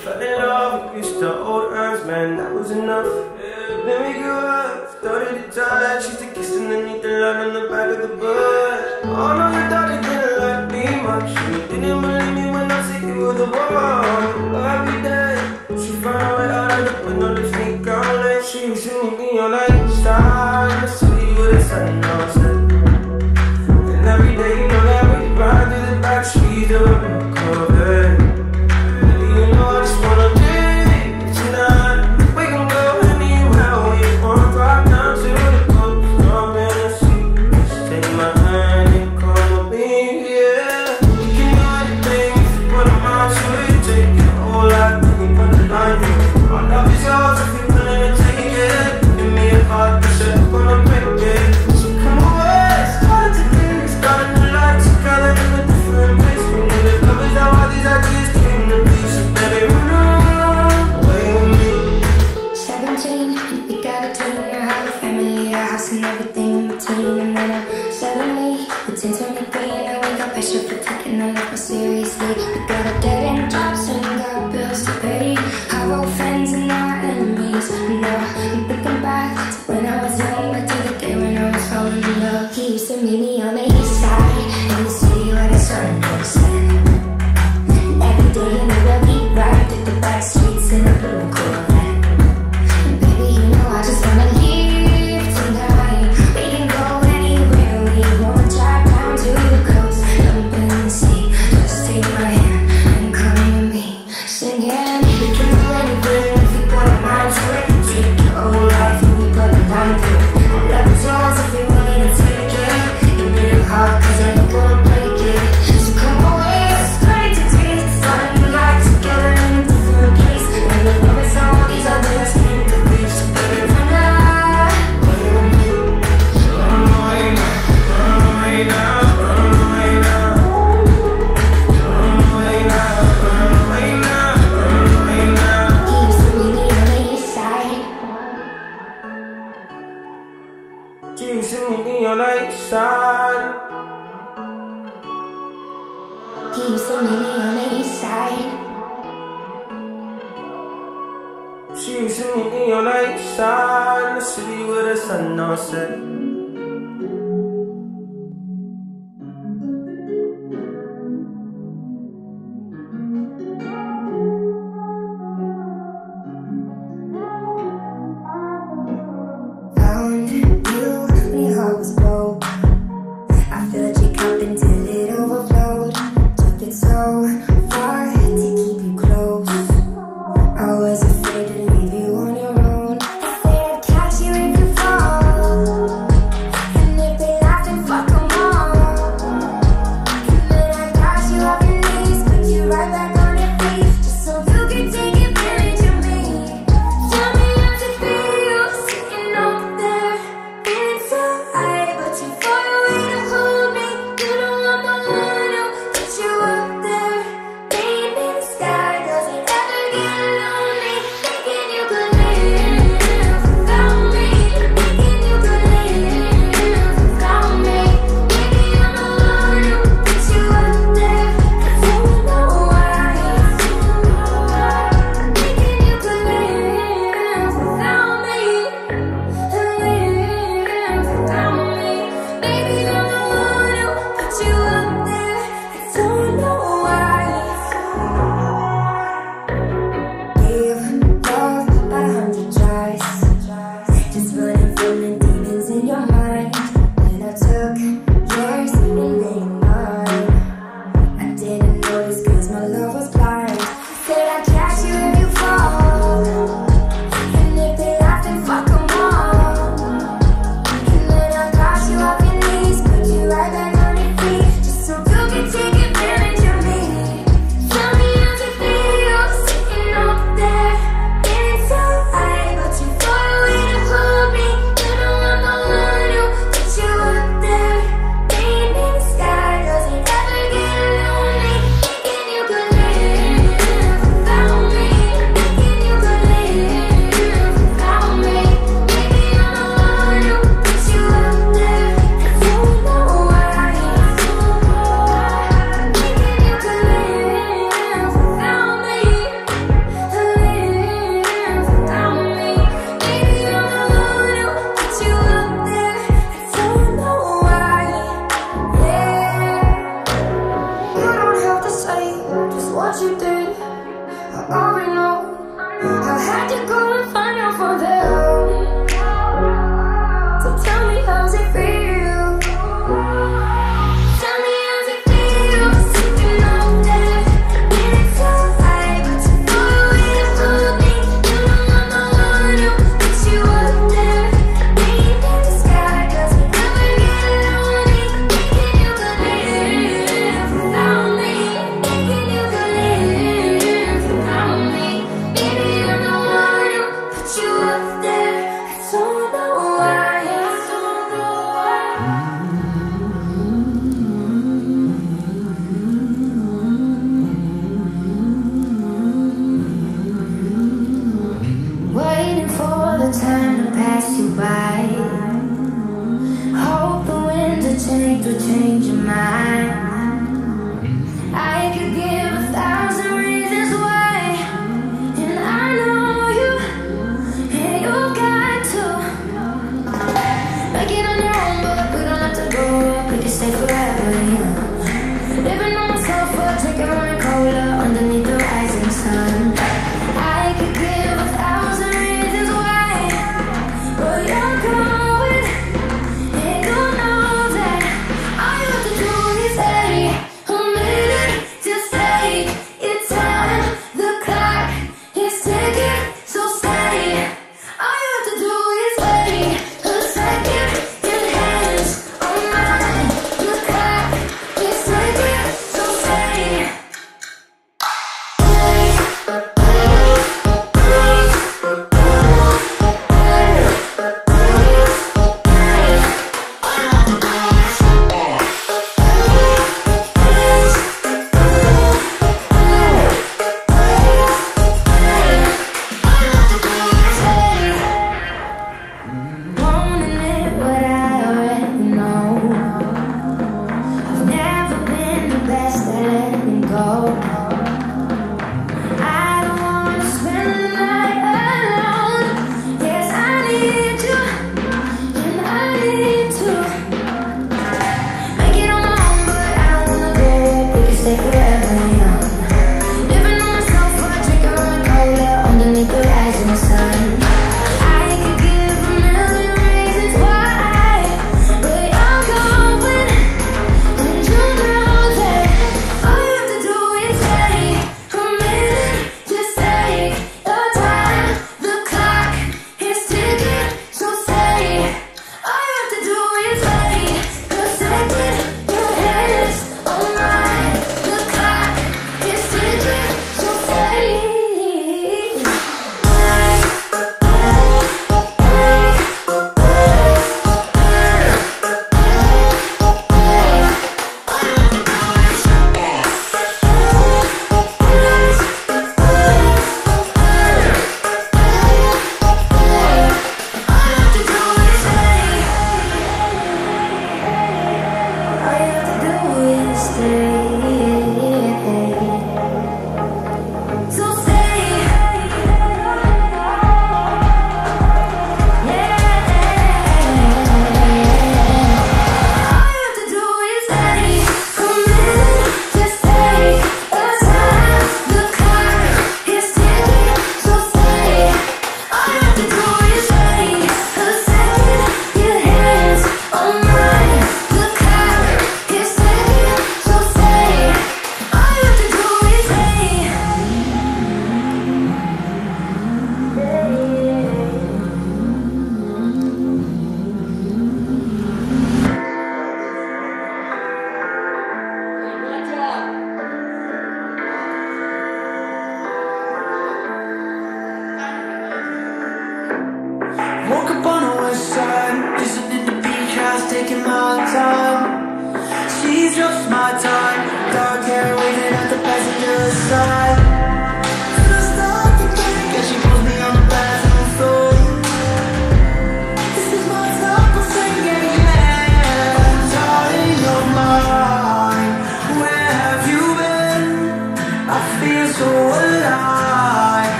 Fell in love, we used to old urns, man, that was enough. Yeah. Then we grew up, started to touch, used to kiss underneath the line on the back of the bus. Oh no, you thought it didn't like me much. She didn't believe me when I said you were a one. Every day, she found way out of the window to sneak out late. She was shooting me all night, stars, sweet with a sun, no sun.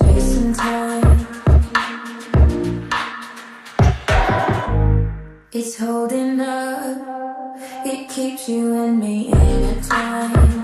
space and time. It's holding up, it keeps you and me in a time.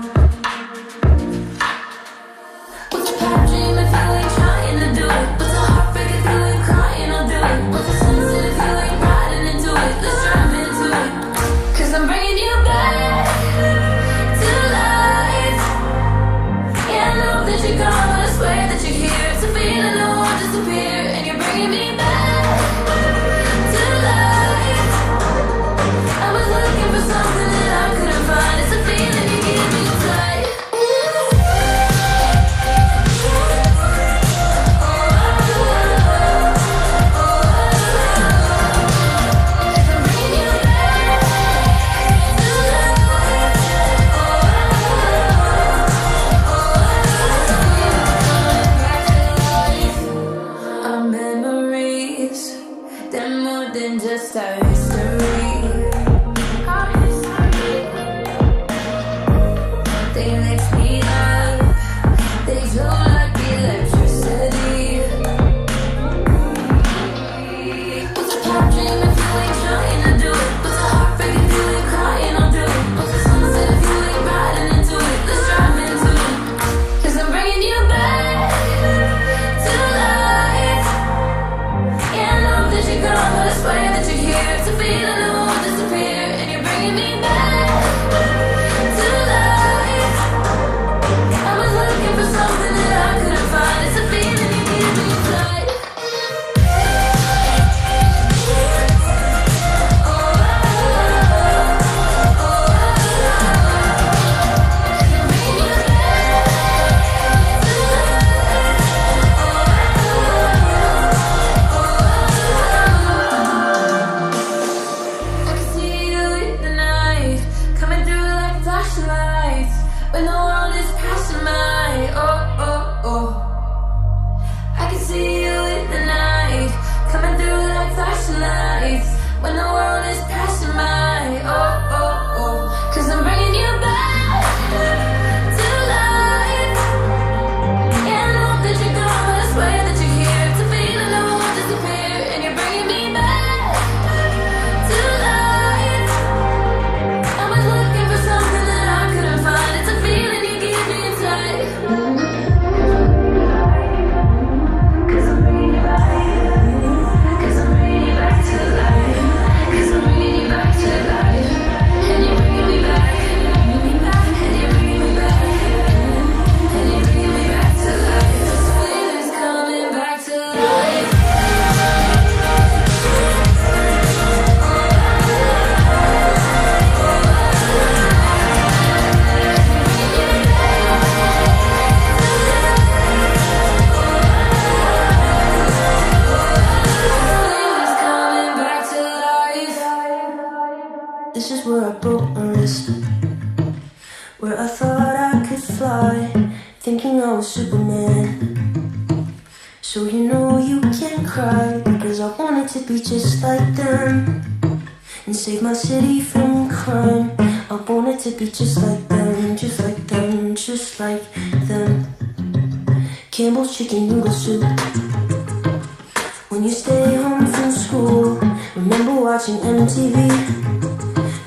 remember watching MTV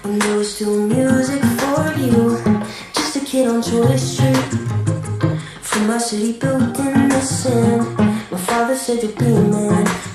When there was still music for you. Just a kid on Choice Street. From my city built in the sand. My father said to be a man.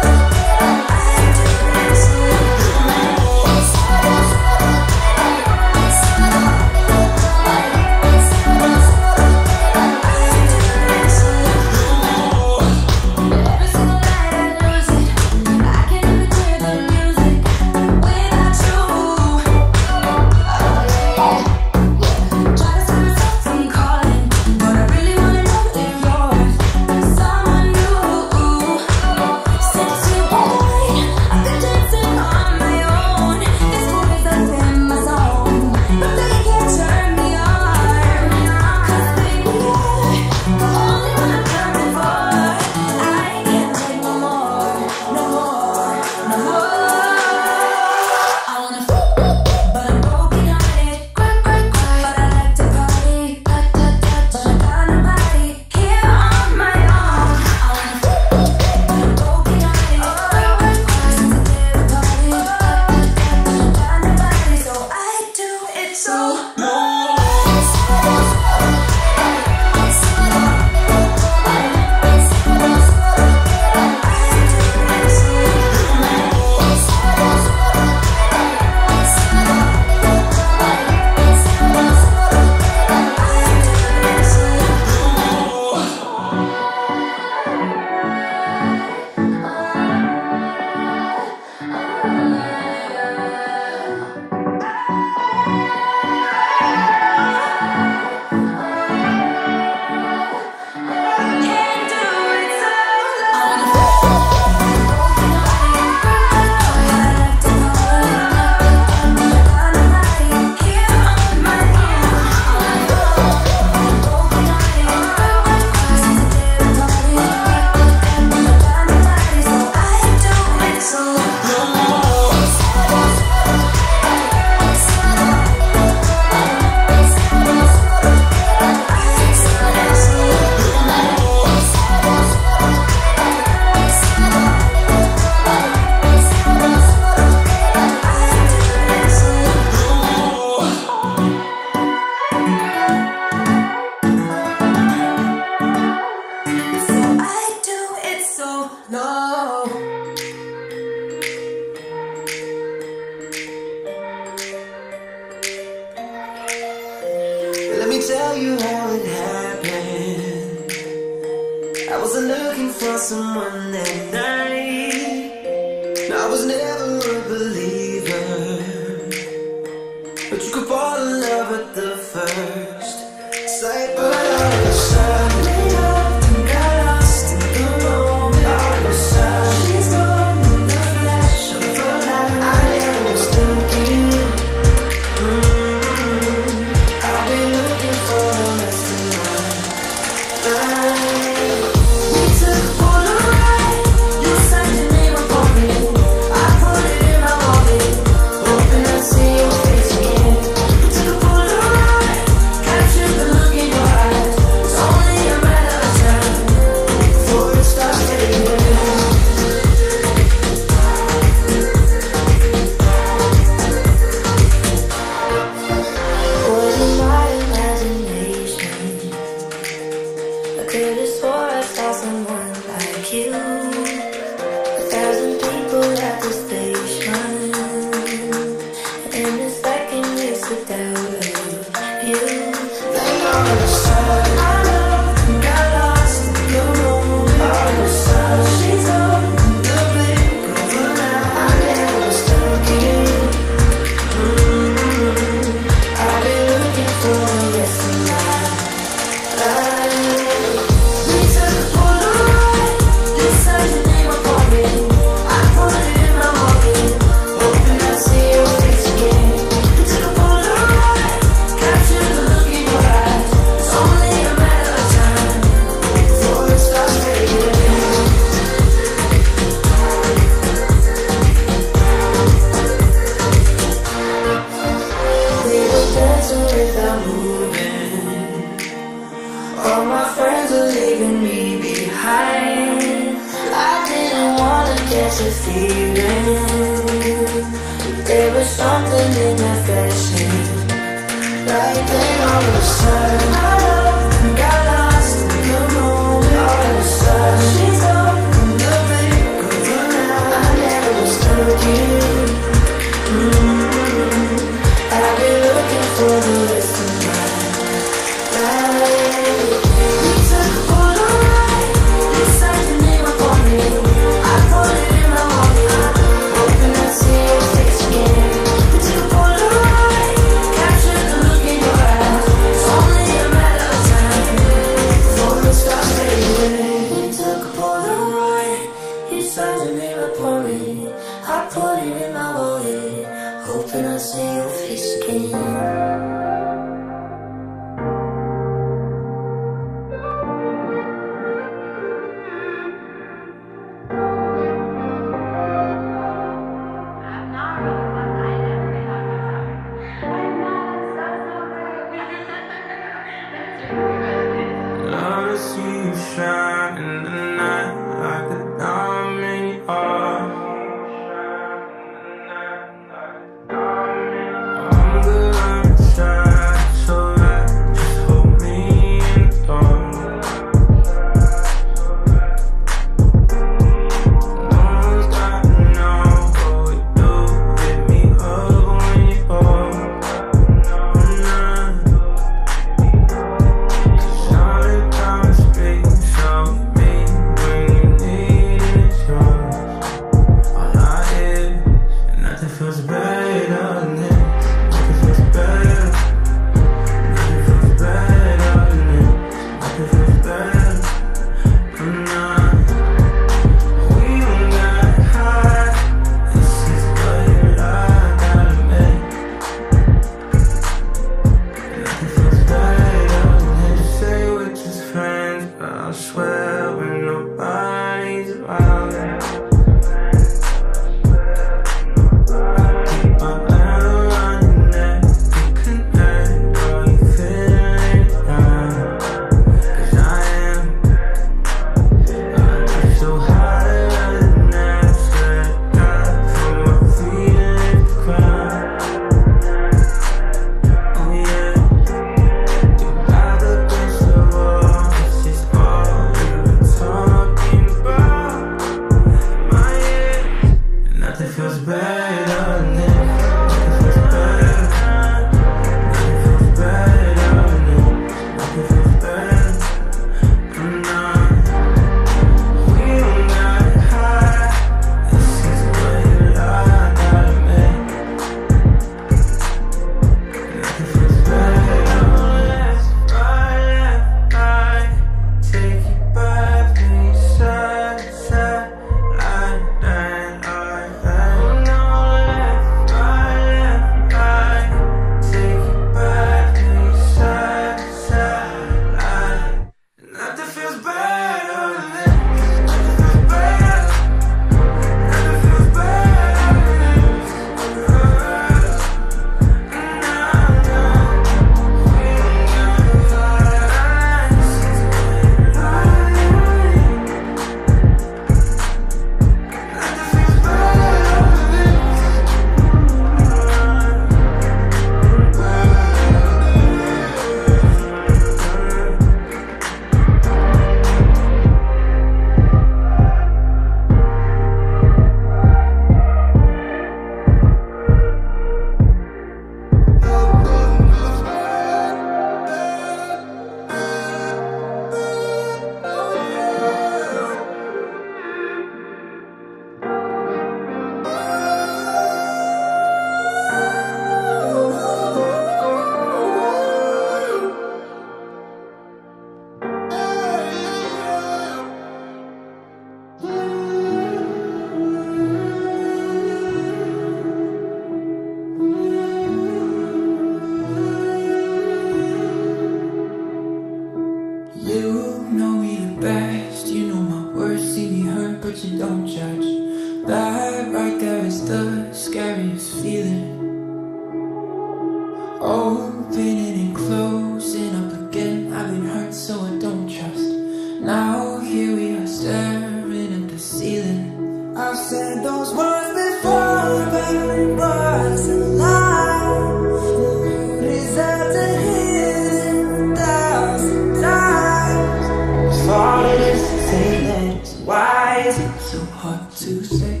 so hard to say.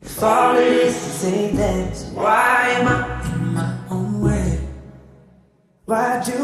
If all it is to say that, why am I in my own way? Why do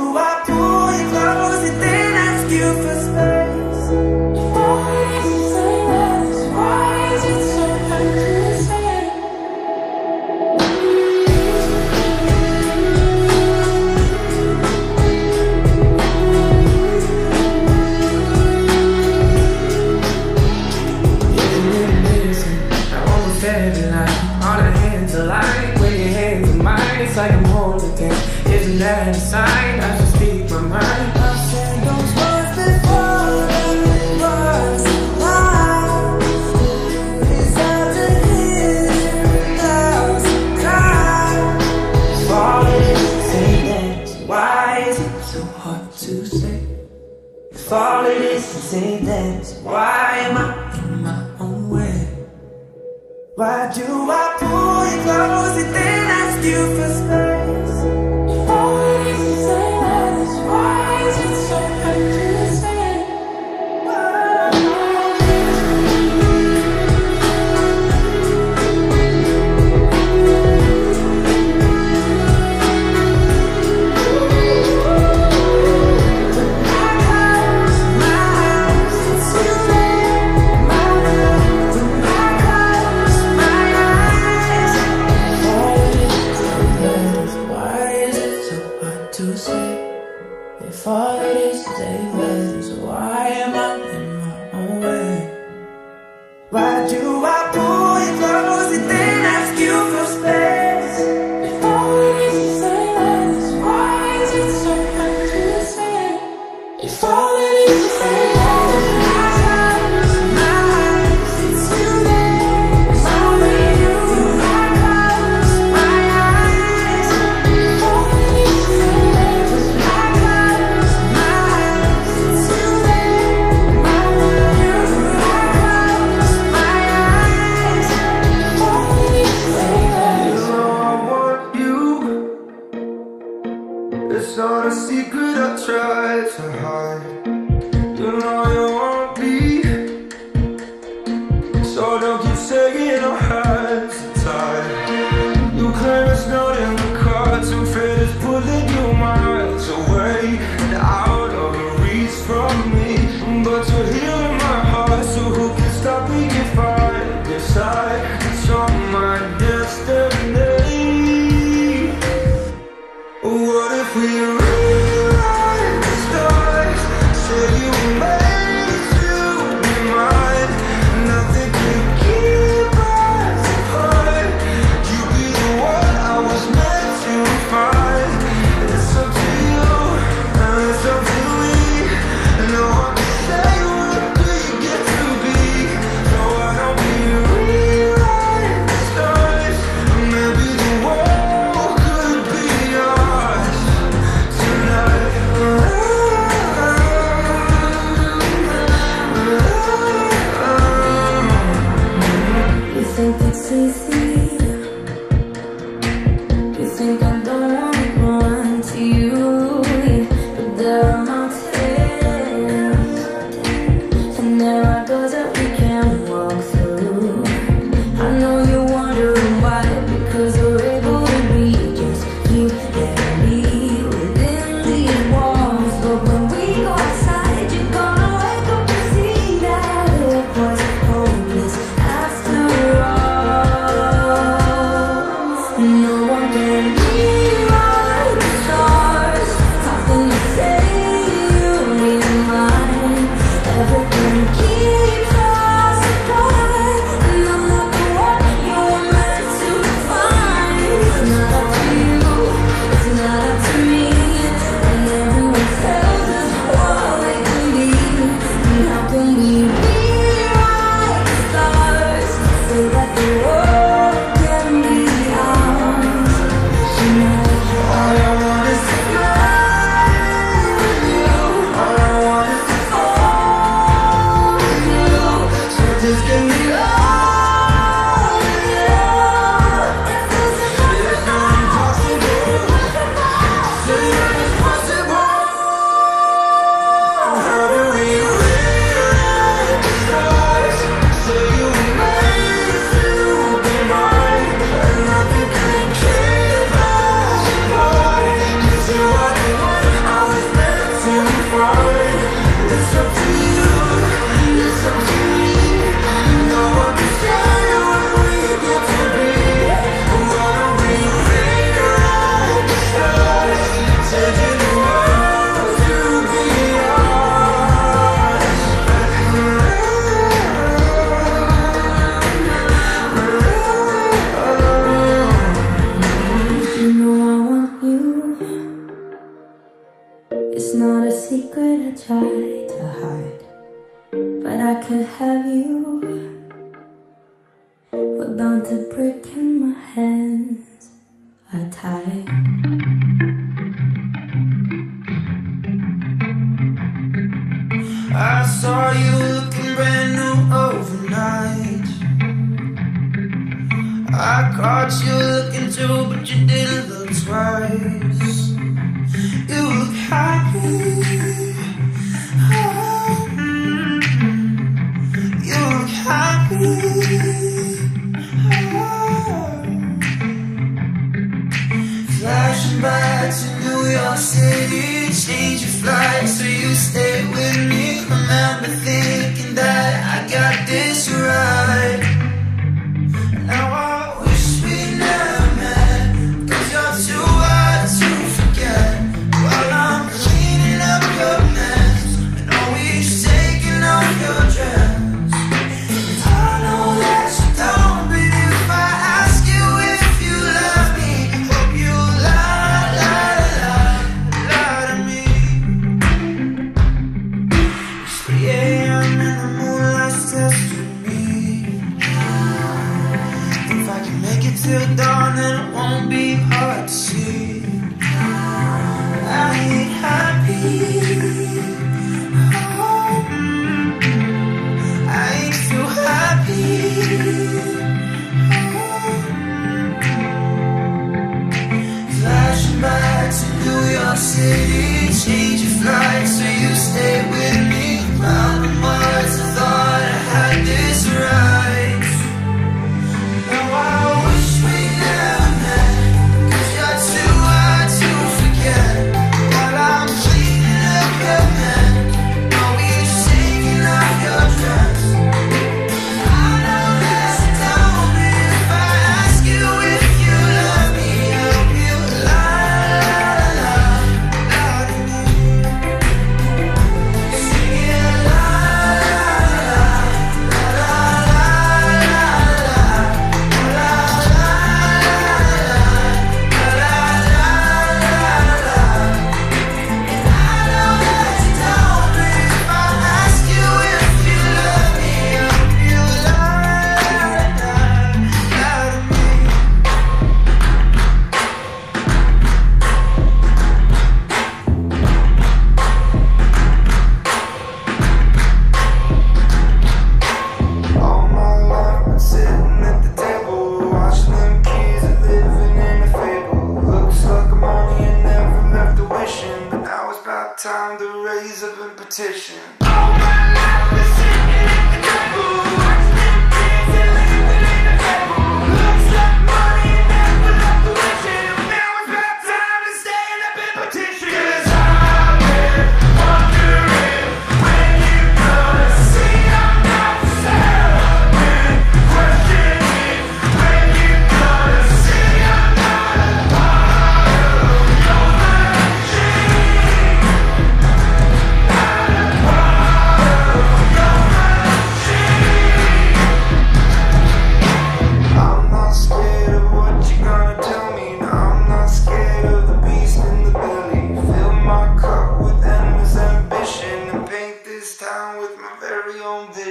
Why am I in my own way? Why do I pull you close and then ask you for space? not a secret I tried to hide But I could have you We're bound to break in my hands I tied I saw you looking brand new overnight. I caught you looking too, but you didn't look twice. Flashing by to New York City, change your flight so you stay with me. Remember thinking that I got this right.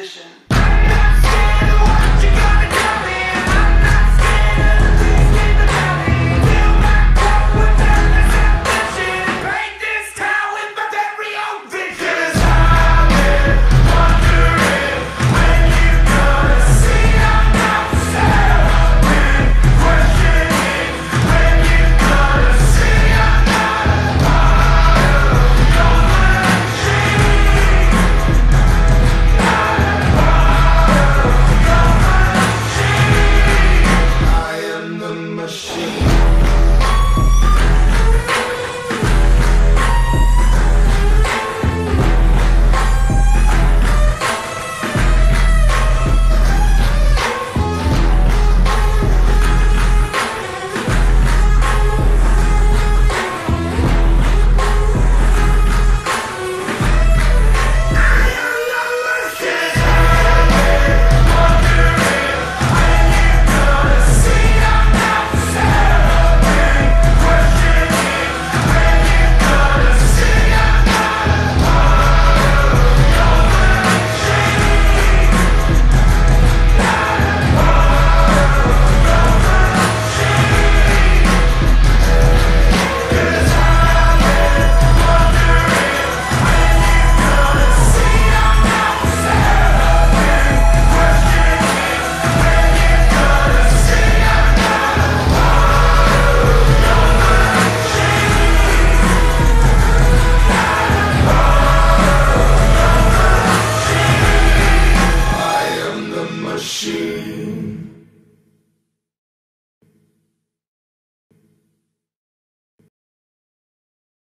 position